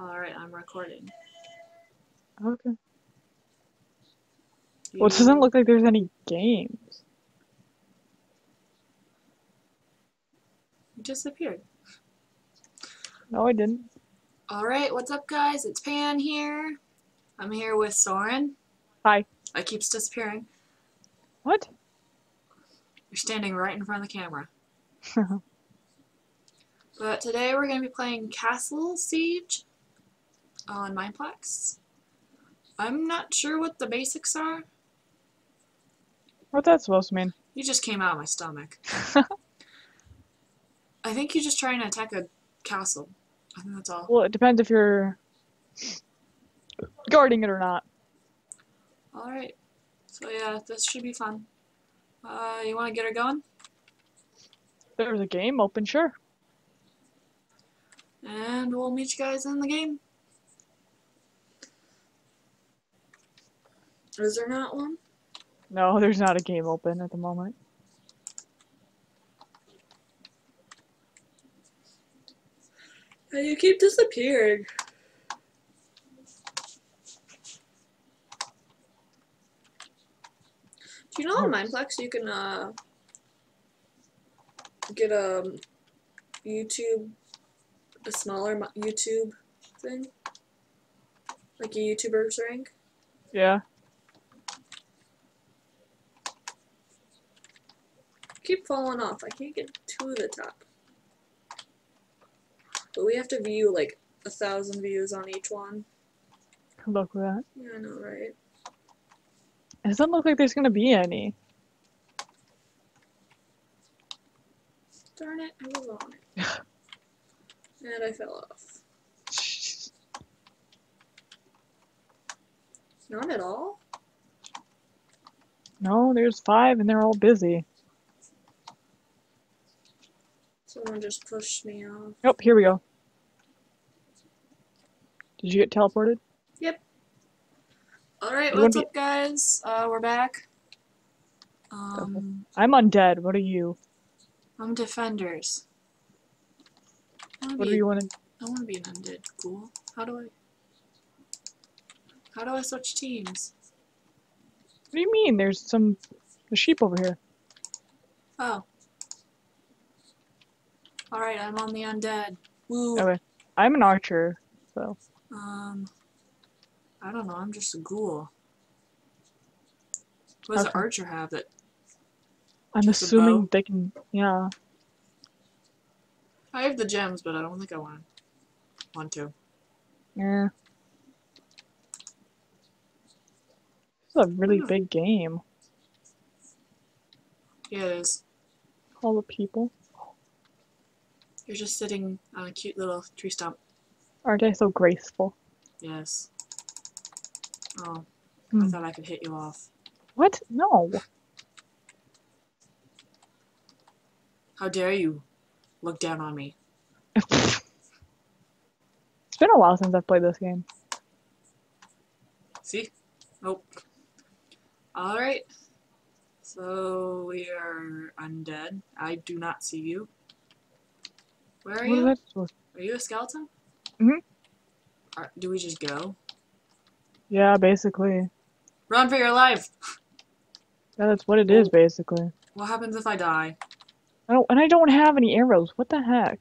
Alright, I'm recording. Okay. Well, it doesn't look like there's any games. You disappeared. No, I didn't. Alright, what's up guys? It's Pan here. I'm here with Sorin. Hi. I keeps disappearing. What? You're standing right in front of the camera. But today we're going to be playing Castle Siege on Mineplex. I'm not sure what the basics are. What that supposed to mean? You just came out of my stomach. I think you're just trying to attack a castle. I think that's all. well, it depends if you're guarding it or not. Alright. So yeah, this should be fun. Uh, you want to get her going? There's a game open, sure. And we'll meet you guys in the game. Is there not one? No, there's not a game open at the moment. You keep disappearing. Do you know on Oh. Mineplex you can uh get a YouTube a smaller YouTube thing? Like a YouTuber's rank? Yeah. Keep falling off. I can't get to the top. But we have to view like a thousand views on each one. Good luck with that. Yeah, I know, right? It doesn't look like there's gonna be any. Darn it, I was on it. and I fell off. Not at all? No, there's five and they're all busy. Someone just pushed me off. Oh, here we go. Did you get teleported? Yep. Alright, what's up, guys? Uh, we're back. Um, I'm undead. What are you? I'm defenders. I What do you want to? I want to be an undead ghoul. How do I? How do I switch teams? What do you mean? There's some the sheep over here. Oh. Alright, I'm on the undead. Woo. Okay. I'm an archer, so Um, I don't know. I'm just a ghoul. What does Okay. an archer have that? I'm assuming they can. Yeah. I have the gems, but I don't think I want want to. Yeah. This is a really Hmm. big game. Yeah, it is. All the people. You're just sitting on a cute little tree stump. Aren't I so graceful? Yes. Oh, I Hmm. thought I could hit you off. What? No. How dare you look down on me? it's been a while since I've played this game. See? Nope. Alright. So we are undead. I do not see you. Where are What you? Are you a skeleton? Mm-hmm. Are, do we just go? Yeah, basically. Run for your life! Yeah, that's what it is, basically. What happens if I die? I don't, and I don't have any arrows. What the heck?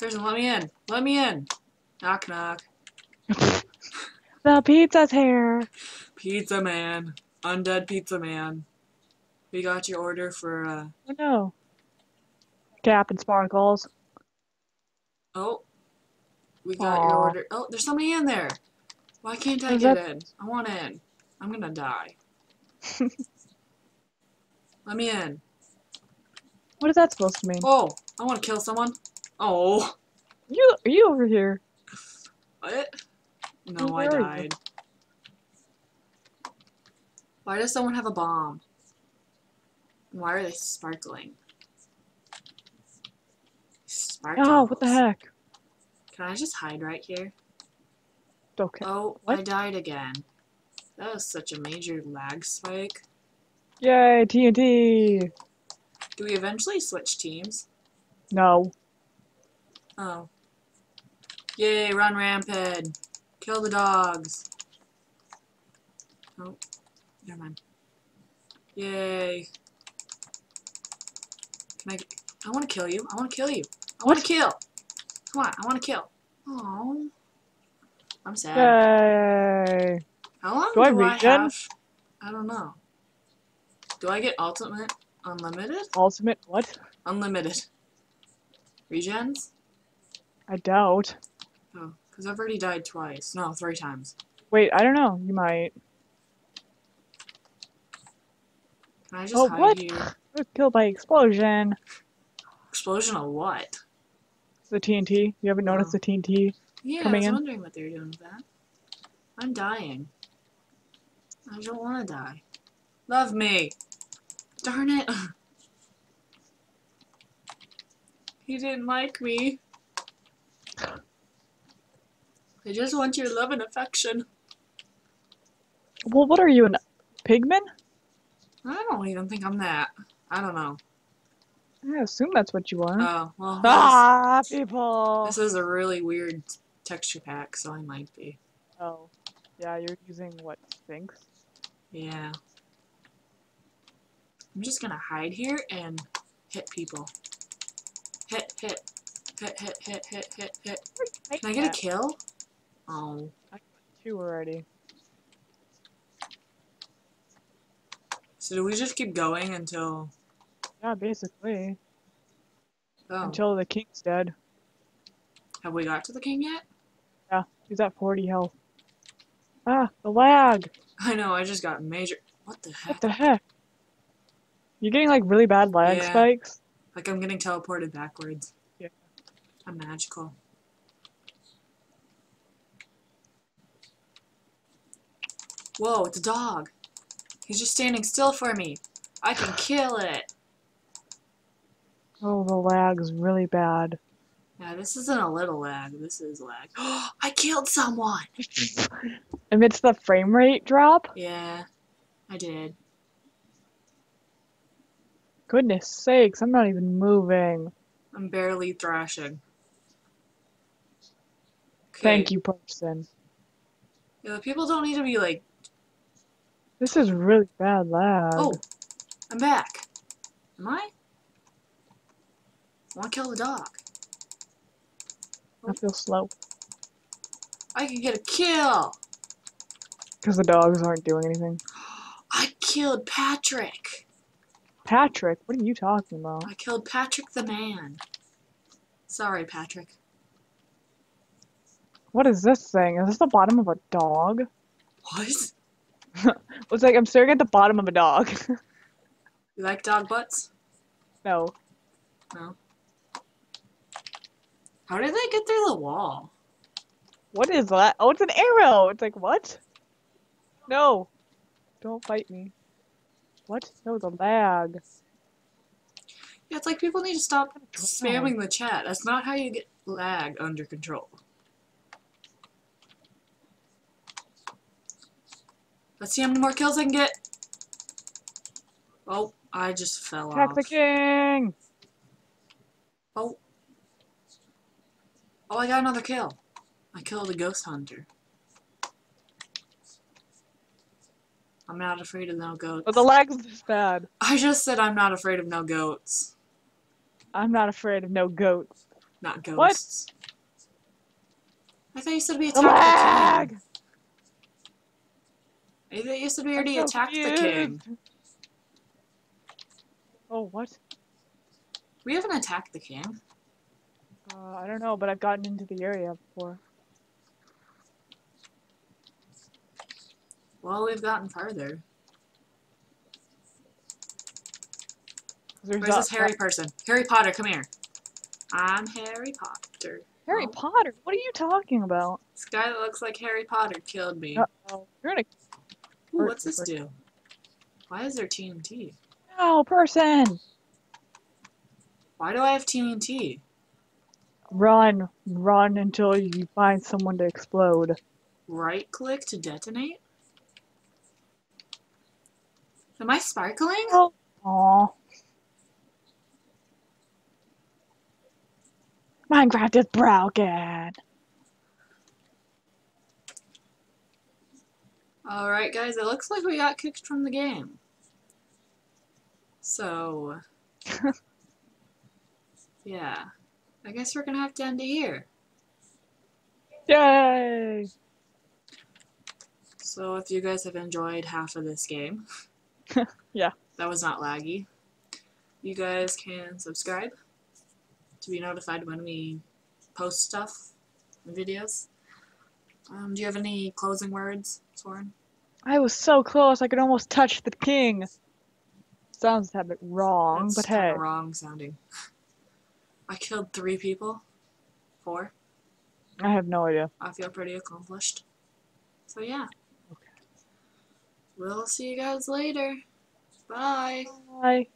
Pearson, let me in. Let me in. Knock knock. The pizza's here. Pizza man. Undead pizza man. We got your order for uh Oh no. Cap and sparkles. oh. We got your order. Oh, there's somebody in there. Why can't I Is get that- in? I want in. I'm gonna die. Let me in. What is that supposed to mean? Oh, I want to kill someone. Oh, You are you over here? what? No, I where you? died. Why does someone have a bomb? Why are they sparkling? Sparkles. Oh, what the heck? Can I just hide right here? Okay. Oh, I died again. That was such a major lag spike. Yay, TNT! Do we eventually switch teams? No. Oh. Yay, run rampant. Kill the dogs. Oh, never mind. Yay. Can I? I want to kill you. I want to kill you. I want to kill. Come on, I want to kill. Oh. I'm sad. Yay! How long do, do I, I have? I don't know. Do I get ultimate unlimited? Ultimate what? Unlimited. Regens? I doubt. Oh, because I've already died twice. No, three times. Wait, I don't know. You might. Can I just Oh, hide what? here? Was killed by explosion. Explosion of what? The TNT. You haven't noticed the TNT? Oh. Yeah, Coming I was in. wondering what they were doing with that. I'm dying. I don't want to die. Love me. Darn it. he didn't like me. I just want your love and affection. Well, what are you, an pigman? I don't even think I'm that. I don't know. I assume that's what you are. Oh, well, ah, people! this, this is a really weird texture pack, so I might be. Oh, yeah, you're using what, Sphinx? Yeah. I'm just gonna hide here and hit people. Hit, hit, hit, hit, hit, hit, hit, hit. Can I get a kill? Oh. Two already. So do we just keep going until... Yeah, basically. Oh. Until the king's dead. Have we got to the king yet? Yeah, he's at 40 health. Ah, the lag! I know, I just got major... What the heck? What the heck? You're getting like really bad lag Yeah. spikes? Like I'm getting teleported backwards. Yeah. I'm magical. Whoa, it's a dog. He's just standing still for me. I can kill it. Oh, the lag's really bad. Yeah, this isn't a little lag. This is lag. I killed someone! Amidst the frame rate drop? Yeah, I did. Goodness sakes, I'm not even moving. I'm barely thrashing. Thank you, person. Yeah, people don't need to be like, This is really bad lag. oh, I'm back. Am I? To kill the dog. I feel slow. I can get a kill! Because the dogs aren't doing anything. I killed Patrick! Patrick, what are you talking about? I killed Patrick the man. Sorry, Patrick. What is this thing? Is this the bottom of a dog? What? It's like I'm staring at the bottom of a dog. You like dog butts? no. No. How did they get through the wall? What is that? Oh, it's an arrow! It's like, what? No. Don't fight me. What? No, the lag. Yeah, it's like people need to stop spamming the chat. That's not how you get lag under control. Let's see how many more kills I can get. Oh, I just fell Attack off. the king! Oh. Oh, I got another kill. I killed a ghost hunter. I'm not afraid of no goats. Oh, the lag's this bad. I just said I'm not afraid of no goats. I'm not afraid of no goats. Not goats. What? I thought you said we The attacked lag! the king. I thought you said we already so attacked the king. Oh, what? We haven't attacked the king. Uh, I don't know, but I've gotten into the area before. Well, we've gotten farther. There's Where's this Harry person? Harry Potter, come here. I'm Harry Potter. Harry Oh. Potter? What are you talking about? This guy that looks like Harry Potter killed me. Uh-oh. You're in a Ooh, what's this do? Why is there TNT? no person! Why do I have TNT? Run. Run until you find someone to explode. Right click to detonate? Am I sparkling? Oh. Aw. Minecraft is broken. Alright, guys, it looks like we got kicked from the game. So, yeah. I guess we're gonna have to end it here. Yay! So, if you guys have enjoyed half of this game, Yeah. that was not laggy, you guys can subscribe to be notified when we post stuff and videos. Um, do you have any closing words, Sorin? I was so close, I could almost touch the king. Sounds a bit wrong, That's but hey. wrong sounding. I killed three people. Four. I have no idea. I feel pretty accomplished. So yeah. Okay. We'll see you guys later. Bye. Bye.